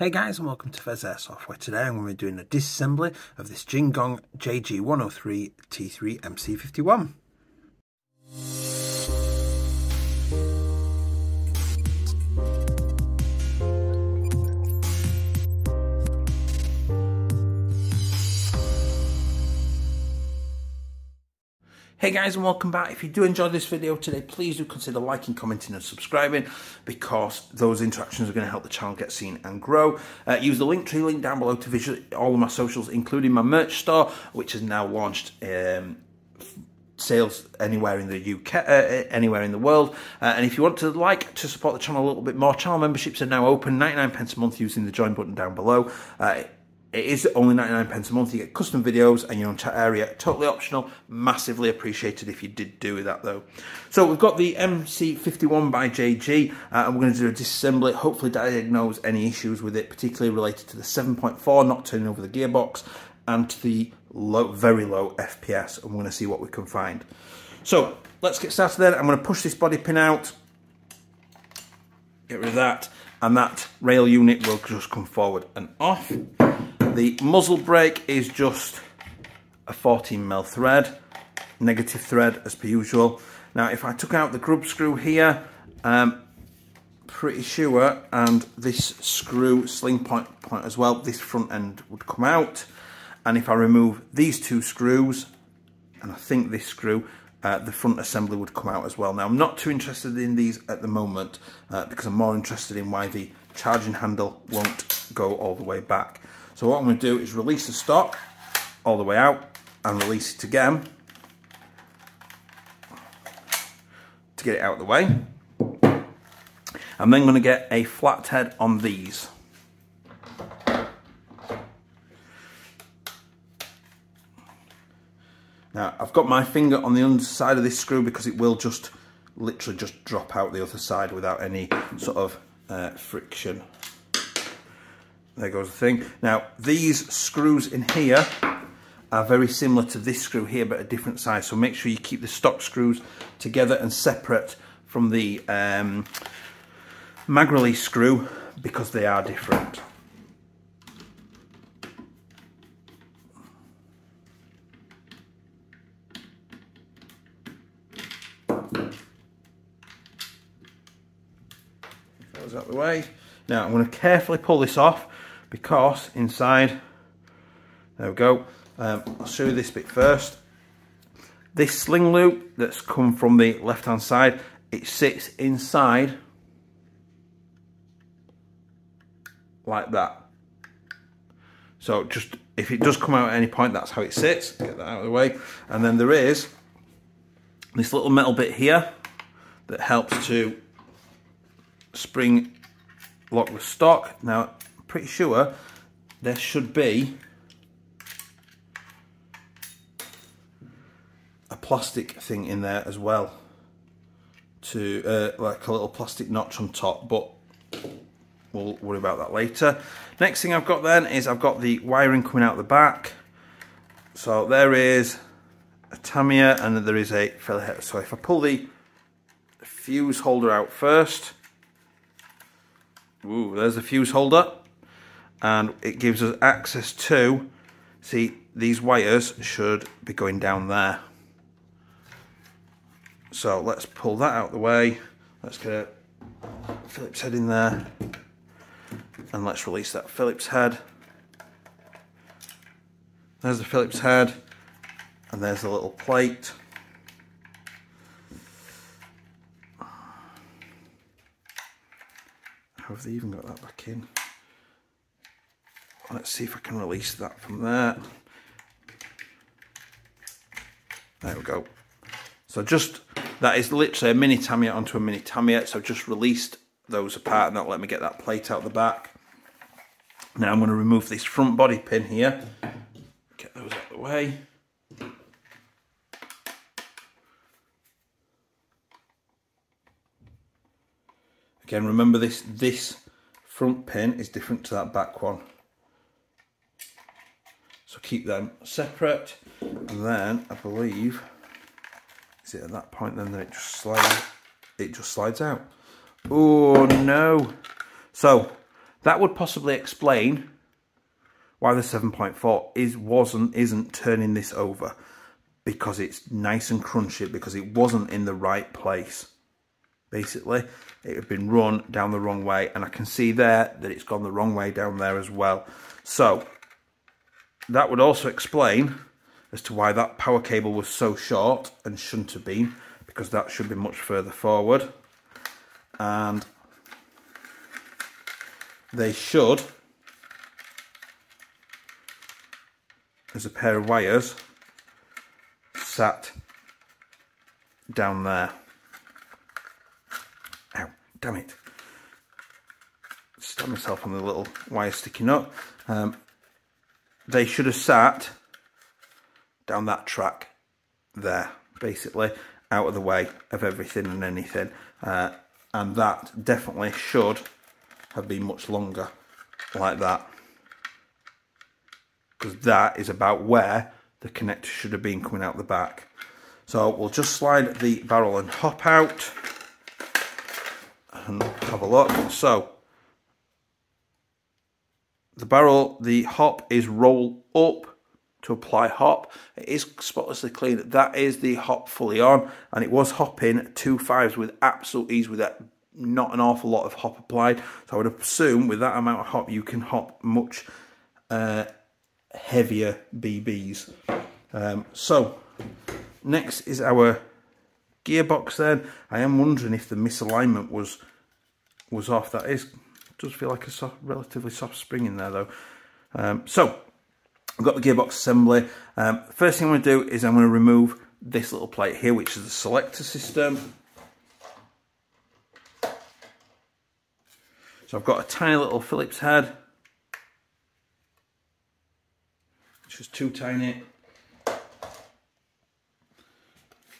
Hey guys and welcome to Pheas Airsoft where today I'm going to be doing a disassembly of this Jing Gong JG103 T3 MC51. Hey guys and welcome back. If you do enjoy this video today, please do consider liking, commenting and subscribing because those interactions are going to help the channel get seen and grow. Uh, use the link tree link down below to visit all of my socials, including my merch store, which has now launched um, sales anywhere in the UK, uh, uh, anywhere in the world. Uh, and if you want to like to support the channel a little bit more, channel memberships are now open, 99 pence a month using the join button down below. Uh, it is only 99 pence a month. You get custom videos and your own chat area. Totally optional. Massively appreciated if you did do that though. So we've got the MC51 by JG uh, and we're going to do a disassembly. Hopefully diagnose any issues with it, particularly related to the 7.4 not turning over the gearbox and to the low, very low FPS. And we're going to see what we can find. So let's get started then. I'm going to push this body pin out. Get rid of that. And that rail unit will just come forward and off. The muzzle brake is just a 14mm thread, negative thread as per usual. Now if I took out the grub screw here, um, pretty sure, and this screw sling point, point as well, this front end would come out. And if I remove these two screws, and I think this screw, uh, the front assembly would come out as well. Now I'm not too interested in these at the moment uh, because I'm more interested in why the charging handle won't go all the way back. So what I'm going to do is release the stock all the way out and release it again to get it out of the way. I'm then going to get a flat head on these. Now I've got my finger on the underside of this screw because it will just literally just drop out the other side without any sort of uh, friction there goes the thing. Now, these screws in here are very similar to this screw here, but a different size. So make sure you keep the stock screws together and separate from the um, mag release screw because they are different. Those out the way. Now I'm going to carefully pull this off because inside, there we go, um, I'll show you this bit first. This sling loop that's come from the left hand side, it sits inside like that. So just, if it does come out at any point, that's how it sits. Get that out of the way. And then there is this little metal bit here that helps to spring lock the stock. Now, pretty sure there should be a plastic thing in there as well to uh, like a little plastic notch on top but we'll worry about that later. Next thing I've got then is I've got the wiring coming out the back. So there is a Tamiya and there is a fillet so if I pull the fuse holder out first Ooh, there's the fuse holder and it gives us access to see these wires should be going down there. So let's pull that out the way. Let's get a Phillips head in there. And let's release that Phillips head. There's the Phillips head and there's a little plate. Have they even got that back in Let's see if I can release that from there. There we go. So just, that is literally a mini Tamiya onto a mini Tamiya. So I've just released those apart and that'll let me get that plate out the back. Now I'm going to remove this front body pin here. Get those out of the way. Again, remember this, this front pin is different to that back one. Keep them separate. And then I believe, is it at that point then that it just slides, it just slides out. Oh no. So that would possibly explain why the 7.4 is wasn't isn't turning this over because it's nice and crunchy because it wasn't in the right place basically it had been run down the wrong way and I can see there that it's gone the wrong way down there as well so that would also explain as to why that power cable was so short and shouldn't have been because that should be much further forward. And they should there's a pair of wires sat down there. Ow damn it. Stab myself on the little wire sticking up. Um, they should have sat down that track there basically out of the way of everything and anything. Uh, and that definitely should have been much longer like that. Because that is about where the connector should have been coming out the back. So we'll just slide the barrel and hop out and have a look. So the barrel the hop is roll up to apply hop. It is spotlessly clean. That is the hop fully on and it was hopping two fives with absolute ease with that not an awful lot of hop applied. So I would assume with that amount of hop you can hop much uh, heavier BBs. Um, so next is our gearbox then. I am wondering if the misalignment was was off. That is does feel like a soft, relatively soft spring in there though. Um, so I've got the gearbox assembly. Um, first thing I'm going to do is I'm going to remove this little plate here, which is the selector system. So I've got a tiny little Phillips head, which is too tiny.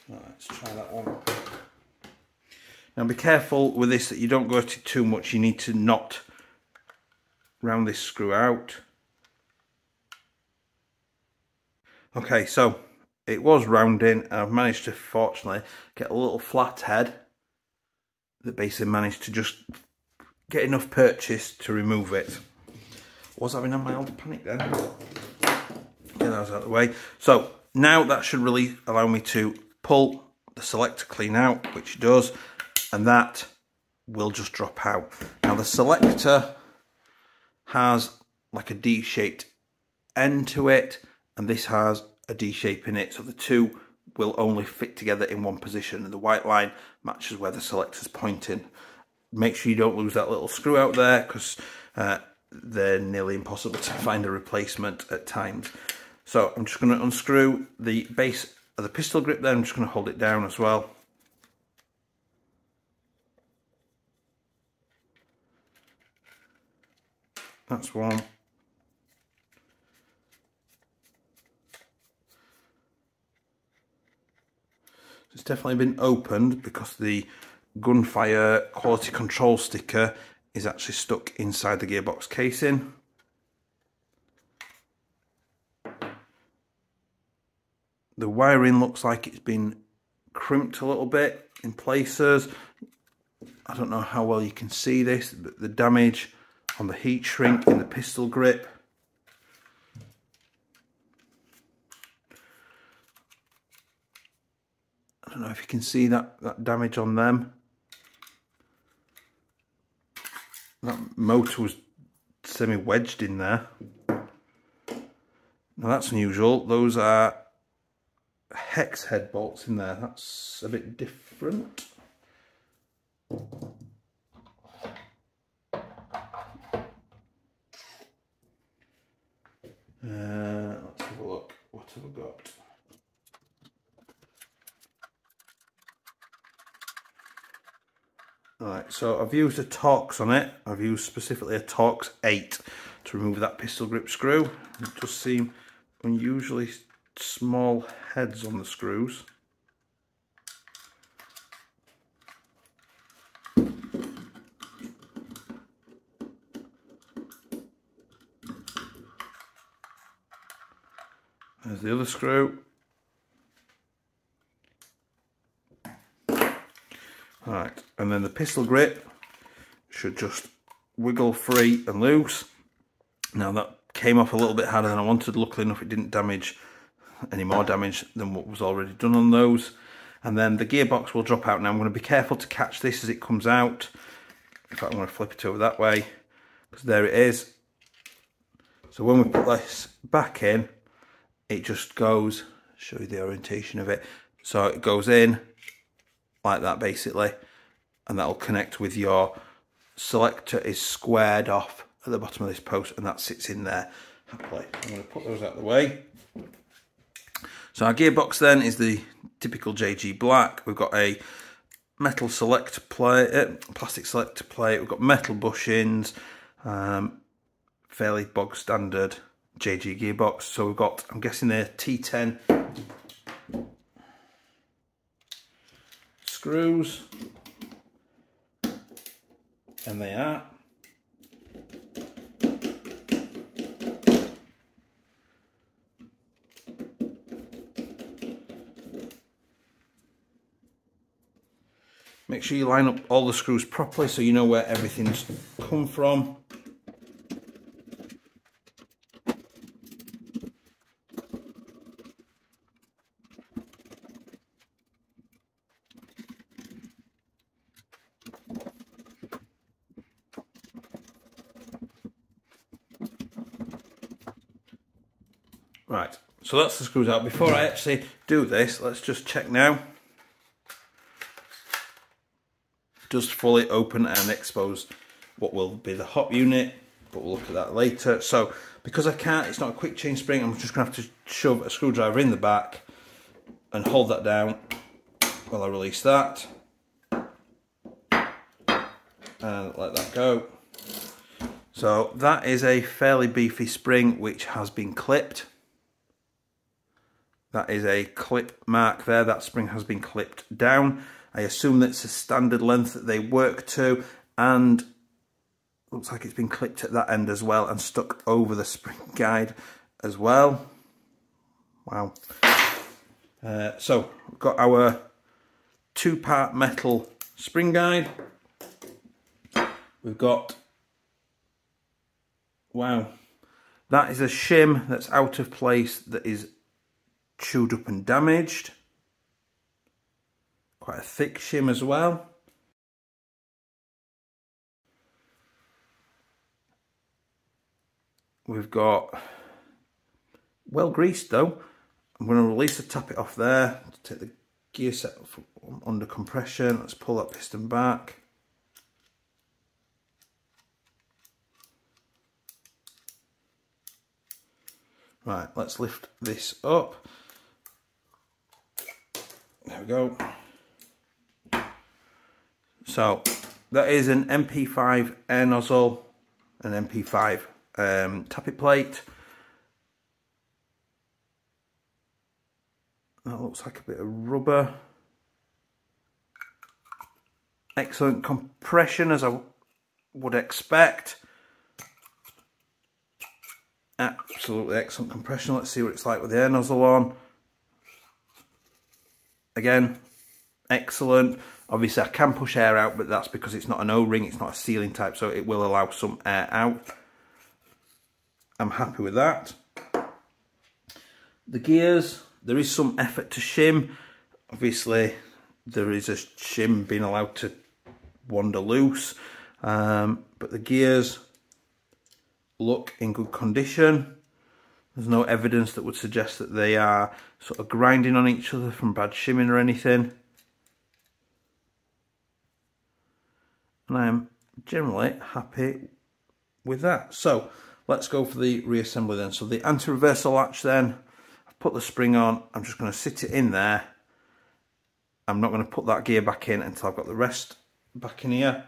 Right, let's try that one. Now be careful with this that you don't go it too much. You need to not round this screw out. Okay, so it was rounding and I've managed to fortunately get a little flat head that basically managed to just get enough purchase to remove it. Was having a mild panic then. Get those out of the way. So now that should really allow me to pull the selector clean out, which does, and that will just drop out. Now the selector has like a D-shaped end to it and this has a D shape in it so the two will only fit together in one position and the white line matches where the selector's pointing. Make sure you don't lose that little screw out there because uh, they're nearly impossible to find a replacement at times. So I'm just going to unscrew the base of the pistol grip there, I'm just going to hold it down as well. That's one. It's definitely been opened because the gunfire quality control sticker is actually stuck inside the gearbox casing. The wiring looks like it's been crimped a little bit in places. I don't know how well you can see this, but the damage on the heat shrink in the pistol grip I don't know if you can see that, that damage on them. That motor was semi-wedged in there. Now that's unusual. Those are hex head bolts in there. That's a bit different. Uh, let's have a look. What have I got? Alright, so I've used a Torx on it. I've used specifically a Torx 8 to remove that pistol grip screw. It does seem unusually small heads on the screws. There's the other screw. Right, and then the pistol grip should just wiggle free and loose. Now that came off a little bit harder than I wanted. Luckily enough it didn't damage any more damage than what was already done on those. And then the gearbox will drop out. Now I'm going to be careful to catch this as it comes out. In fact, I'm going to flip it over that way because there it is. So when we put this back in, it just goes, show you the orientation of it. So it goes in like that basically, and that'll connect with your selector is squared off at the bottom of this post and that sits in there happily. I'm going to put those out of the way. So our gearbox then is the typical JG Black. We've got a metal select plate, uh, plastic selector plate. We've got metal bushings, um, fairly bog standard JG gearbox. So we've got, I'm guessing they're T10 screws. And they are. Make sure you line up all the screws properly so you know where everything's come from. Right, so that's the screws out. Before I actually do this, let's just check now. Just fully open and expose what will be the hop unit, but we'll look at that later. So, because I can't, it's not a quick change spring, I'm just gonna have to shove a screwdriver in the back and hold that down while I release that. And let that go. So that is a fairly beefy spring which has been clipped. That is a clip mark there. That spring has been clipped down. I assume that's a standard length that they work to and looks like it's been clipped at that end as well and stuck over the spring guide as well. Wow. Uh, so we've got our two-part metal spring guide. We've got, wow, that is a shim that's out of place that is chewed up and damaged. Quite a thick shim as well. We've got well greased though. I'm going to release the tappet off there to take the gear set under compression. Let's pull that piston back. Right, let's lift this up. There we go. So that is an MP5 air nozzle, an MP5 um, tappet plate. That looks like a bit of rubber. Excellent compression as I would expect. Absolutely excellent compression. Let's see what it's like with the air nozzle on. Again, excellent. Obviously I can push air out, but that's because it's not an O-ring, it's not a sealing type, so it will allow some air out. I'm happy with that. The gears, there is some effort to shim. Obviously, there is a shim being allowed to wander loose, um, but the gears look in good condition. There's no evidence that would suggest that they are sort of grinding on each other from bad shimming or anything. And I'm generally happy with that. So let's go for the reassembly then. So the anti-reversal latch then, I've put the spring on. I'm just going to sit it in there. I'm not going to put that gear back in until I've got the rest back in here.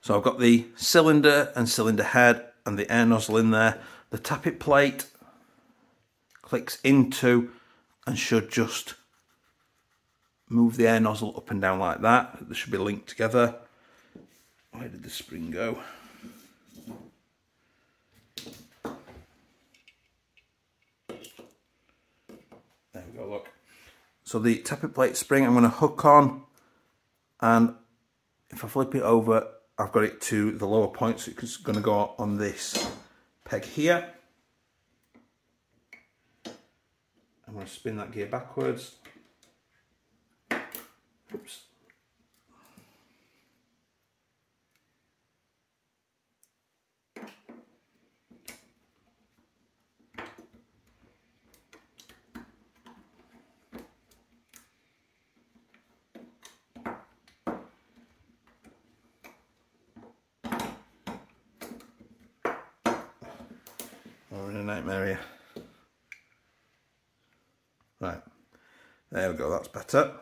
So I've got the cylinder and cylinder head and the air nozzle in there the tappet plate clicks into and should just move the air nozzle up and down like that. They should be linked together. Where did the spring go? There we go, look. So the tappet plate spring I'm going to hook on and if I flip it over I've got it to the lower point, so it's going to go on this peg here. I'm going to spin that gear backwards. Oops. Nightmare here. Right, there we go, that's better.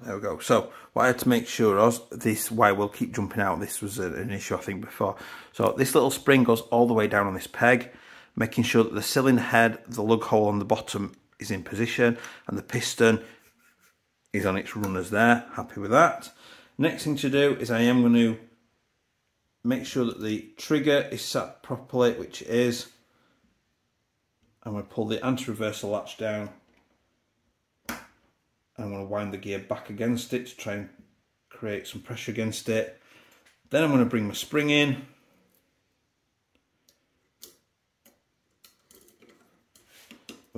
There we go. So what I had to make sure of, this why will keep jumping out, this was an issue I think before. So this little spring goes all the way down on this peg, making sure that the cylinder head, the lug hole on the bottom is in position and the piston is on its runners there. Happy with that. Next thing to do is I am going to make sure that the trigger is sat properly, which is. I'm going to pull the anti-reversal latch down. I'm going to wind the gear back against it to try and create some pressure against it. Then I'm going to bring my spring in.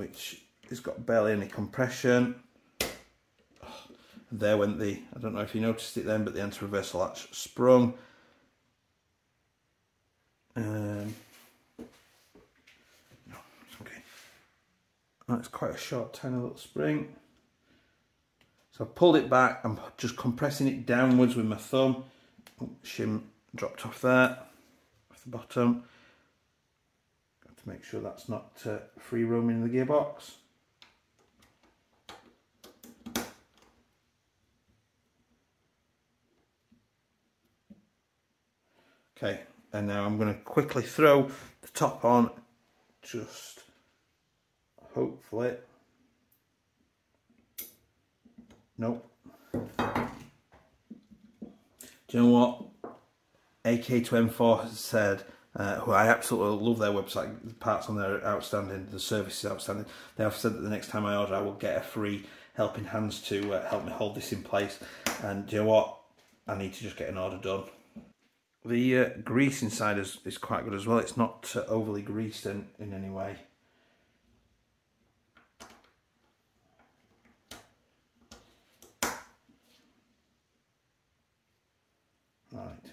Which has got barely any compression there went the, I don't know if you noticed it then, but the anti-reversal latch sprung. Um, no, it's okay. That's quite a short, tiny little spring. So I pulled it back, I'm just compressing it downwards with my thumb. Oh, shim dropped off there, off the bottom. To make sure that's not uh, free roaming in the gearbox. Okay, and now I'm going to quickly throw the top on, just hopefully. Nope. Do you know what? AK2M4 has said, uh, who I absolutely love their website, the parts on there are outstanding, the service is outstanding. They have said that the next time I order I will get a free helping hands to uh, help me hold this in place. And you know what? I need to just get an order done. The uh, grease inside is, is quite good as well. It's not uh, overly greased in, in any way. Right.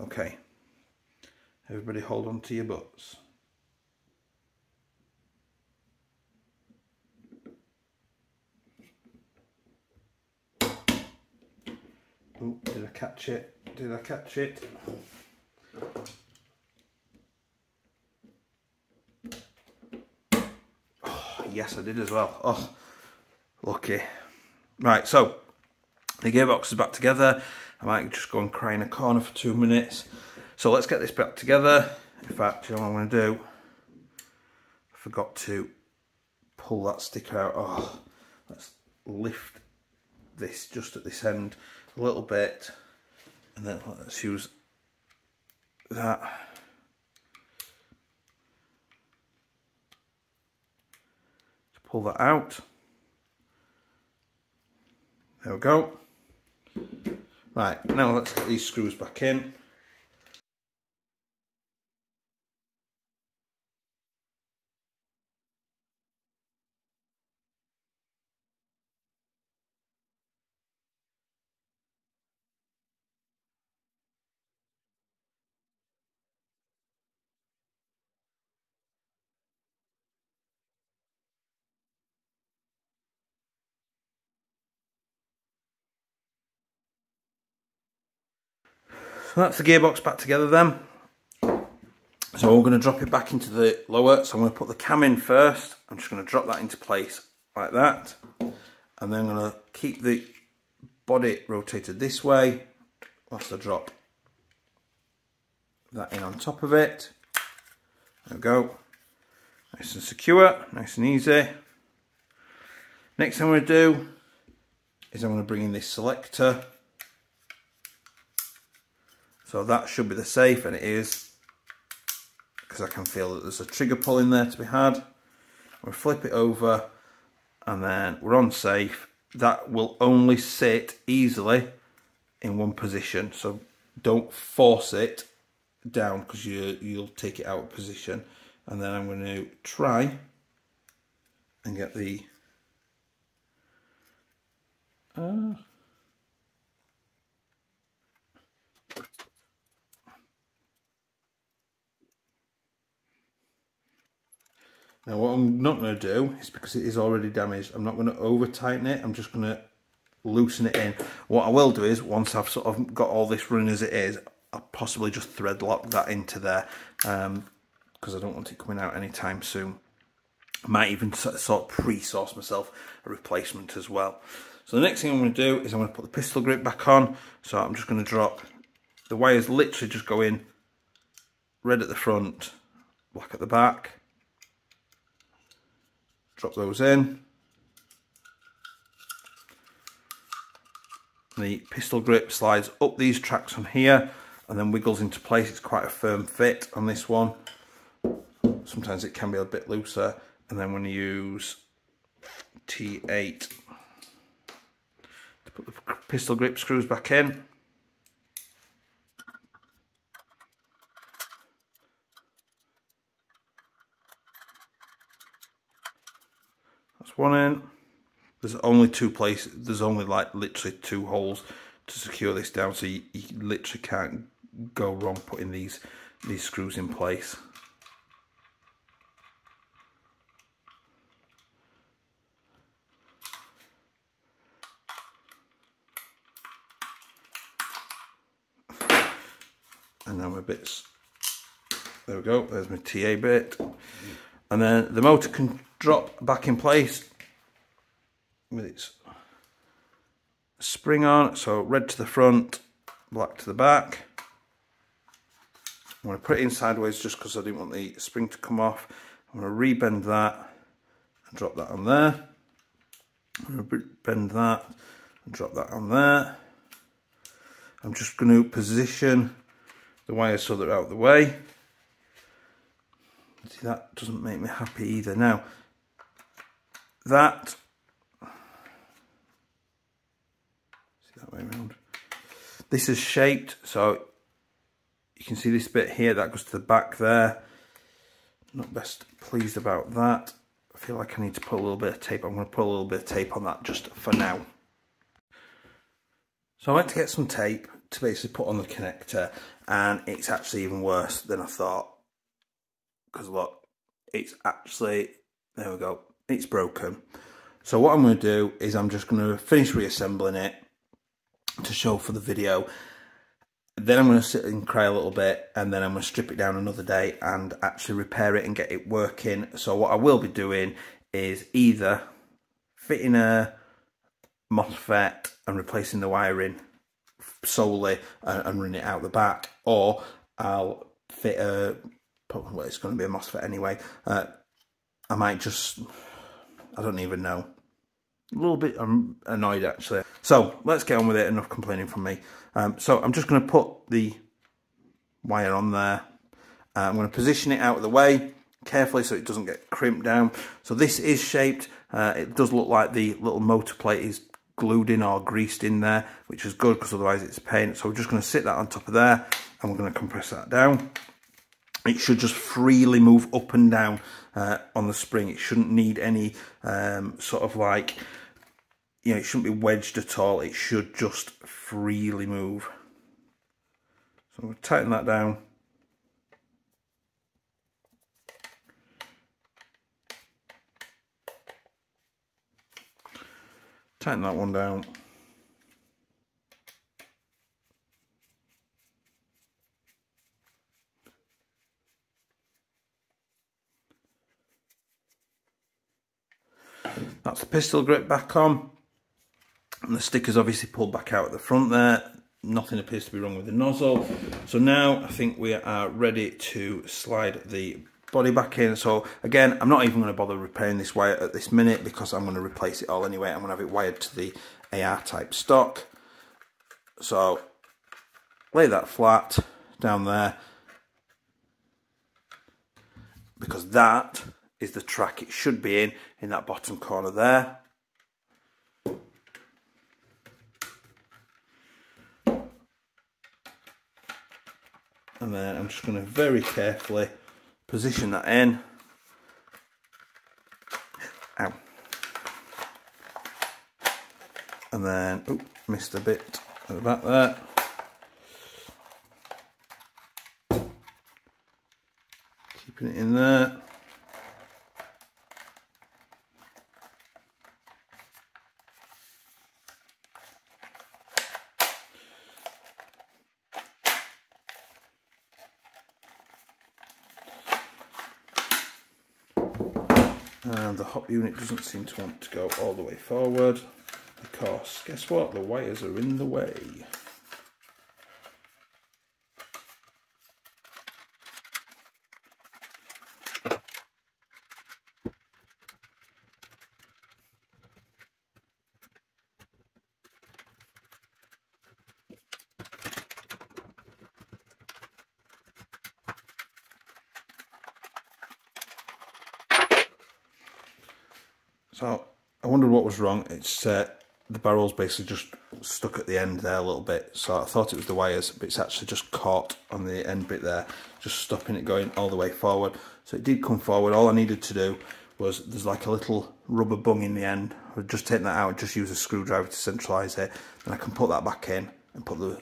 Okay. Everybody hold on to your butts. Oh, did I catch it? Did I catch it? Oh, yes, I did as well. Oh, lucky. Right, so the gearbox is back together. I might just go and cry in a corner for two minutes. So let's get this back together. In fact, you know what I'm going to do? I forgot to pull that sticker out. Oh, let's lift this just at this end a little bit and then let's use that to pull that out there we go right now let's get these screws back in So that's the gearbox back together then. So we're going to drop it back into the lower. So I'm going to put the cam in first. I'm just going to drop that into place like that. And then I'm going to keep the body rotated this way whilst I drop that in on top of it. There we go. Nice and secure, nice and easy. Next thing I'm going to do is I'm going to bring in this selector So that should be the safe, and it is, because I can feel that there's a trigger pull in there to be had. We'll flip it over, and then we're on safe. That will only sit easily in one position, so don't force it down because you, you'll take it out of position. And then I'm going to try and get the uh, Now what I'm not going to do is because it is already damaged, I'm not going to over tighten it, I'm just going to loosen it in. What I will do is, once I've sort of got all this running as it is, I'll possibly just thread lock that into there because um, I don't want it coming out anytime soon. I might even sort of pre-source myself a replacement as well. So the next thing I'm going to do is I'm going to put the pistol grip back on. So I'm just going to drop, the wires literally just go in red at the front, black at the back. Drop those in. The pistol grip slides up these tracks from here and then wiggles into place. It's quite a firm fit on this one. Sometimes it can be a bit looser. And then when you use T8 to put the pistol grip screws back in, one in. There's only two places, there's only like literally two holes to secure this down so you, you literally can't go wrong putting these these screws in place. And then my bits, there we go, there's my T8 bit. And then the motor can drop back in place with its spring on. So red to the front, black to the back. I'm going to put it in sideways just because I didn't want the spring to come off. I'm going to rebend that and drop that on there. I'm going to bend that and drop that on there. I'm just going to position the wire so they're out of the way. See, that doesn't make me happy either. Now, that see that way around. This is shaped, so you can see this bit here, that goes to the back there. Not best pleased about that. I feel like I need to put a little bit of tape. I'm going to put a little bit of tape on that just for now. So I went to get some tape to basically put on the connector and it's actually even worse than I thought. Because look, it's actually, there we go, it's broken. So what I'm going to do is I'm just going to finish reassembling it to show for the video. Then I'm going to sit and cry a little bit and then I'm going to strip it down another day and actually repair it and get it working. So what I will be doing is either fitting a MOSFET and replacing the wiring solely and, and running it out the back or I'll fit a, well it's going to be a MOSFET anyway, uh, I might just, I don't even know, a little bit I'm annoyed actually. So let's get on with it, enough complaining from me. Um, so I'm just going to put the wire on there. Uh, I'm going to position it out of the way carefully so it doesn't get crimped down. So this is shaped. Uh, it does look like the little motor plate is glued in or greased in there, which is good because otherwise it's a pain. So we're just going to sit that on top of there and we're going to compress that down. It should just freely move up and down uh, on the spring. It shouldn't need any um, sort of like you know, it shouldn't be wedged at all. It should just freely move. So I'm going to tighten that down. Tighten that one down. That's the pistol grip back on. And the sticker's obviously pulled back out at the front there. Nothing appears to be wrong with the nozzle. So now I think we are ready to slide the body back in. So again, I'm not even going to bother repairing this wire at this minute because I'm going to replace it all anyway. I'm going to have it wired to the AR type stock. So lay that flat down there because that is the track it should be in, in that bottom corner there. And then I'm just going to very carefully position that in. Ow. And then, oh, missed a bit at the back there. Keeping it in there. and the hop unit doesn't seem to want to go all the way forward. Because guess what? The wires are in the way So I wondered what was wrong. It's uh, the barrel's basically just stuck at the end there a little bit. So I thought it was the wires, but it's actually just caught on the end bit there, just stopping it going all the way forward. So it did come forward. All I needed to do was there's like a little rubber bung in the end. I've just take that out, and just use a screwdriver to centralise it. Then I can put that back in and put the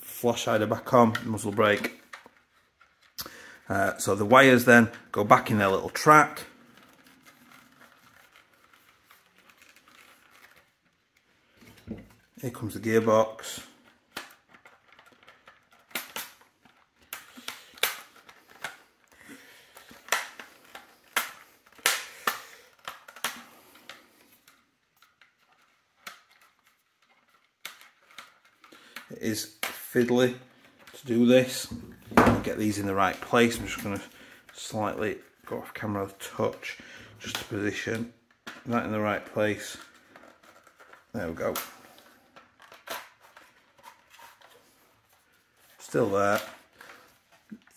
flash hider back on, muzzle brake. Uh, so the wires then go back in their little track Here comes the gearbox. It is fiddly to do this. Get these in the right place. I'm just going to slightly go off camera touch just to position that in the right place. There we go. Still there.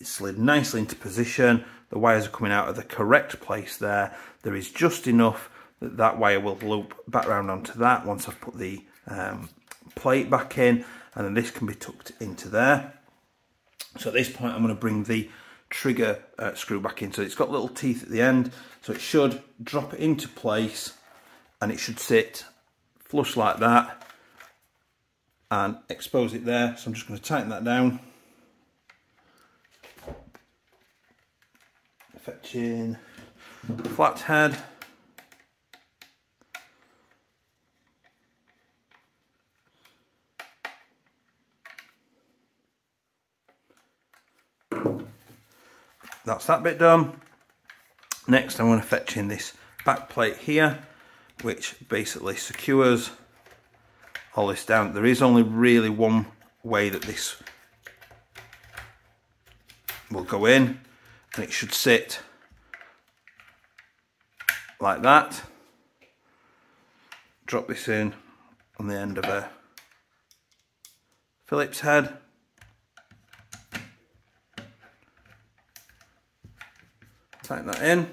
It slid nicely into position. The wires are coming out of the correct place there. There is just enough that that wire will loop back around onto that once I've put the um, plate back in and then this can be tucked into there. So at this point I'm going to bring the trigger uh, screw back in. So it's got little teeth at the end so it should drop it into place and it should sit flush like that and expose it there. So I'm just going to tighten that down. Fetching flat head. That's that bit done. Next I'm going to fetch in this back plate here which basically secures all this down. There is only really one way that this will go in and it should sit like that. Drop this in on the end of a Phillips head. Tighten that in.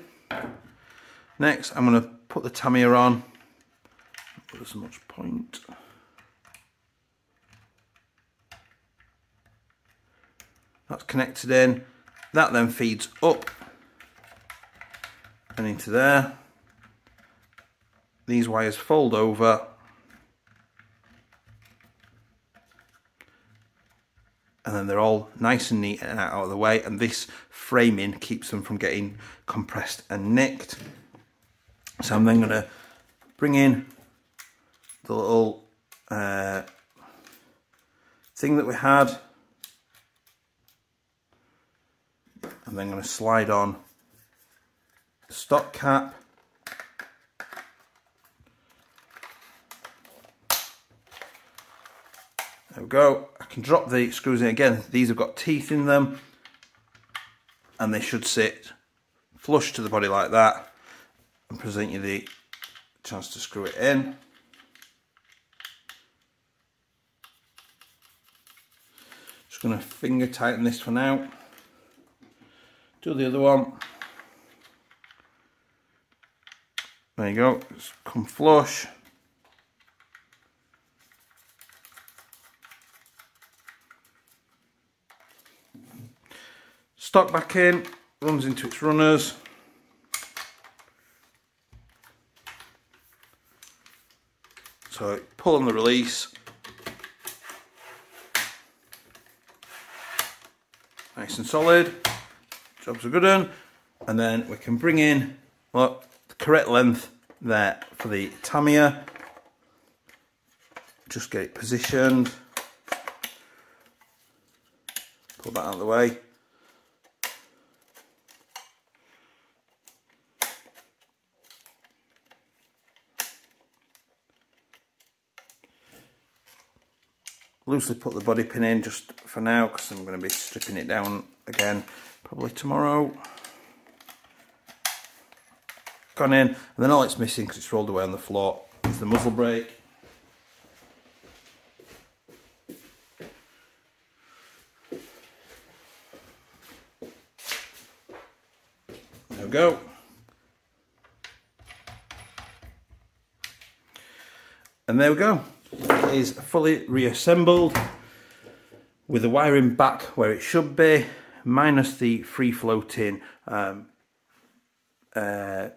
Next I'm going to put the Tamiya on. As much point. That's connected in. That then feeds up and into there. These wires fold over and then they're all nice and neat and out of the way and this framing keeps them from getting compressed and nicked. So I'm then going to bring in the little uh, thing that we had I'm then going to slide on the stock cap There we go. I can drop the screws in again. These have got teeth in them and they should sit flush to the body like that and present you the chance to screw it in. Just going to finger tighten this one out. Do the other one. There you go, it's come flush. Stock back in, runs into its runners. So pull on the release. Nice and solid. Jobs are good on. And then we can bring in, look, the correct length there for the Tamiya. Just get it positioned. Pull that out of the way. loosely put the body pin in just for now because I'm going to be stripping it down again probably tomorrow. Gone in and then all it's missing because it's rolled away on the floor is the muzzle brake. There we go. And there we go is fully reassembled with the wiring back where it should be, minus the free floating um, uh,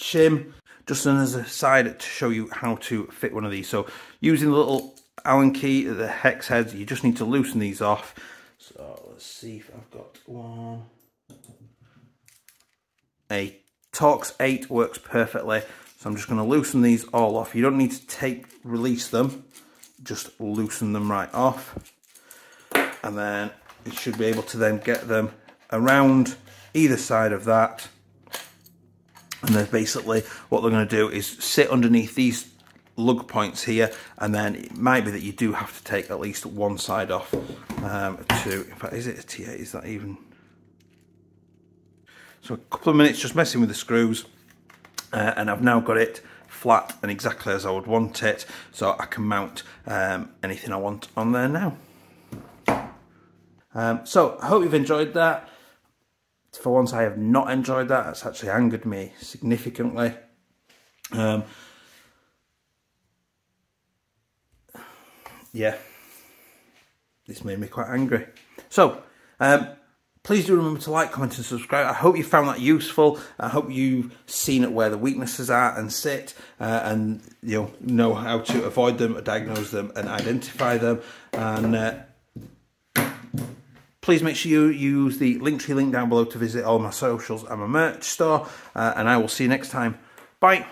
shim, just as a side to show you how to fit one of these. So using the little Allen key, the hex heads, you just need to loosen these off. So let's see if I've got one. A Torx 8 works perfectly. So I'm just going to loosen these all off. You don't need to take, release them, just loosen them right off. And then you should be able to then get them around either side of that. And then basically what they're going to do is sit underneath these lug points here and then it might be that you do have to take at least one side off um, to, in fact is it a T8, is that even? So a couple of minutes just messing with the screws uh, and I've now got it flat and exactly as I would want it so I can mount um, anything I want on there now. Um, so I hope you've enjoyed that. For once I have not enjoyed that, it's actually angered me significantly. Um, yeah, this made me quite angry. So, um, Please do remember to like, comment and subscribe. I hope you found that useful. I hope you've seen it where the weaknesses are and sit uh, and you know, know how to avoid them, diagnose them and identify them. And uh, please make sure you use the Linktree link down below to visit all my socials and my merch store. Uh, and I will see you next time. Bye.